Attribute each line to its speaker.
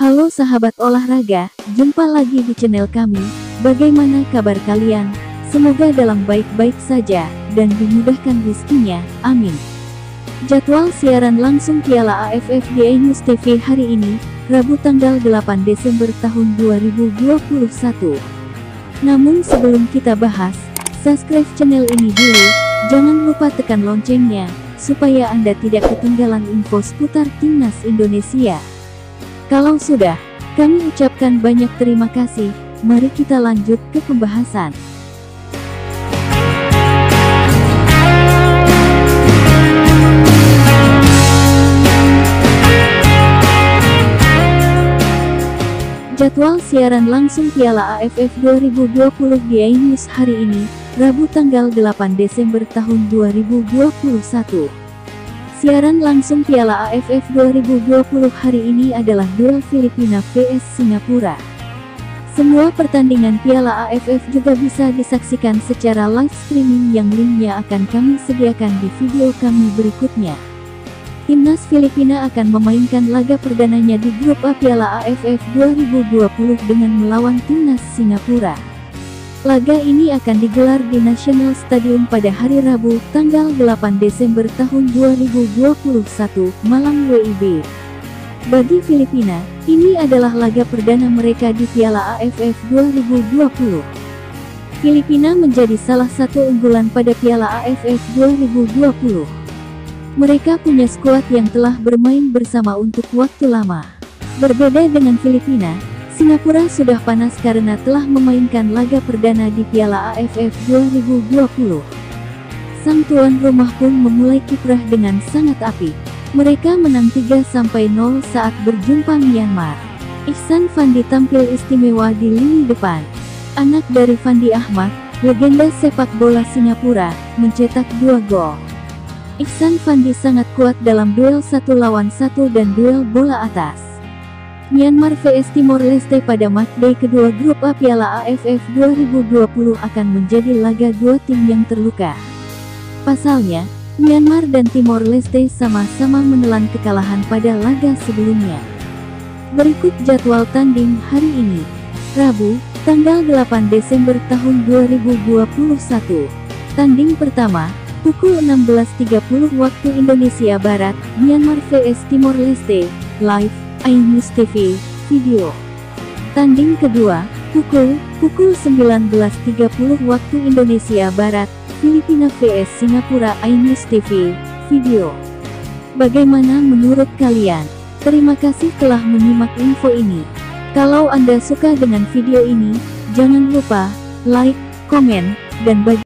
Speaker 1: Halo sahabat olahraga, jumpa lagi di channel kami. Bagaimana kabar kalian? Semoga dalam baik-baik saja, dan dimudahkan rezekinya, amin. Jadwal siaran langsung Piala AFF di News TV hari ini, Rabu tanggal 8 Desember tahun 2021. Namun sebelum kita bahas, subscribe channel ini dulu, jangan lupa tekan loncengnya, supaya Anda tidak ketinggalan info seputar timnas Indonesia. Kalau sudah, kami ucapkan banyak terima kasih, mari kita lanjut ke pembahasan. Jadwal siaran langsung Piala AFF 2020 di iNews hari ini, Rabu tanggal 8 Desember tahun 2021. Siaran langsung Piala AFF 2020 hari ini adalah duel Filipina vs Singapura. Semua pertandingan Piala AFF juga bisa disaksikan secara live streaming yang linknya akan kami sediakan di video kami berikutnya. Timnas Filipina akan memainkan laga perdananya di grup A Piala AFF 2020 dengan melawan Timnas Singapura. Laga ini akan digelar di National Stadium pada hari Rabu, tanggal 8 Desember tahun 2021, malam WIB. Bagi Filipina, ini adalah laga perdana mereka di Piala AFF 2020. Filipina menjadi salah satu unggulan pada Piala AFF 2020. Mereka punya skuad yang telah bermain bersama untuk waktu lama. Berbeda dengan Filipina, Singapura sudah panas karena telah memainkan laga perdana di Piala AFF 2020. Sang tuan rumah pun memulai kiprah dengan sangat api. Mereka menang 3-0 saat berjumpa Myanmar. Ihsan Fandi tampil istimewa di lini depan. Anak dari Fandi Ahmad, legenda sepak bola Singapura, mencetak dua gol. Ihsan Fandi sangat kuat dalam duel satu lawan satu dan duel bola atas. Myanmar vs Timor Leste pada matchday kedua grup A Piala AFF 2020 akan menjadi laga dua tim yang terluka. Pasalnya, Myanmar dan Timor Leste sama-sama menelan kekalahan pada laga sebelumnya. Berikut jadwal tanding hari ini. Rabu, tanggal 8 Desember tahun 2021. Tanding pertama, Pukul 16.30 waktu Indonesia Barat, Myanmar vs Timor Leste, live, iNews TV, video. Tanding kedua, pukul, pukul 19.30 waktu Indonesia Barat, Filipina vs Singapura iNews TV, video. Bagaimana menurut kalian? Terima kasih telah menyimak info ini. Kalau Anda suka dengan video ini, jangan lupa like, komen, dan bagi